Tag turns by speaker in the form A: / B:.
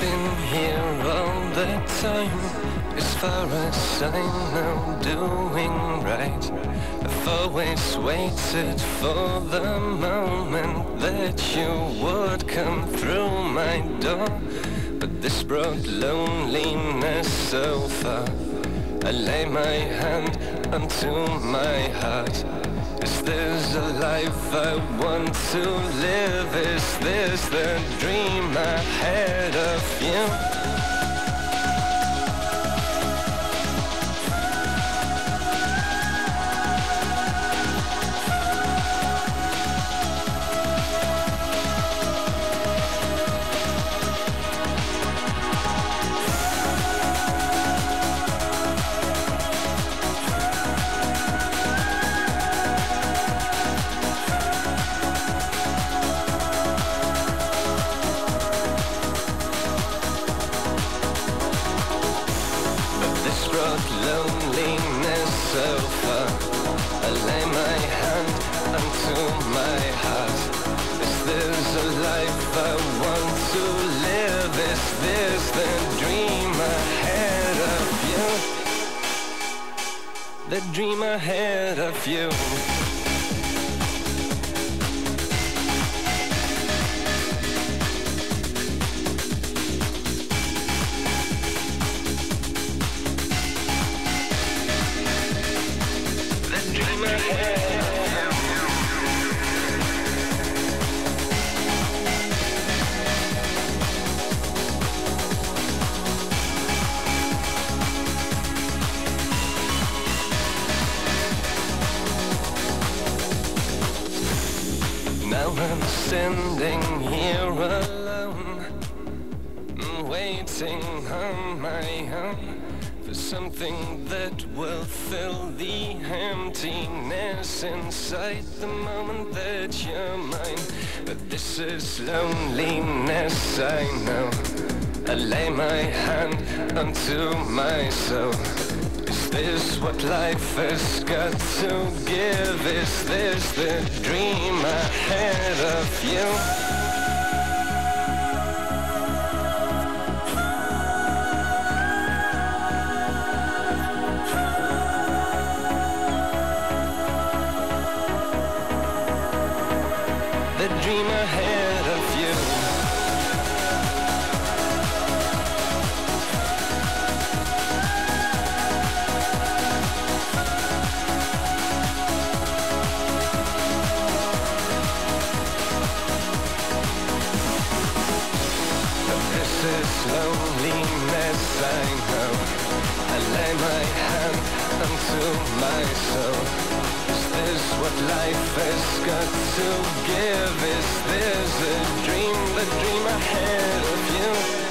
A: been here all the time. As far as I know, doing right. I've always waited for the moment That you would come through my door. But this brought loneliness so far I lay my hand onto my heart is this a life I want to live? Is this the dream I had of you? Loneliness so far I lay my hand onto my heart Is this a life I want to live? Is this the dream ahead of you? The dream ahead of you Now I'm standing here alone Waiting on my own For something that will fill the emptiness inside The moment that you're mine. But this is loneliness, I know. I lay my hand onto my soul this what life has got to give? Is this the dream ahead of you? the dream ahead loneliness, I know I lay my hand onto my soul Is this what life has got to give? Is this a dream, the dream ahead of you?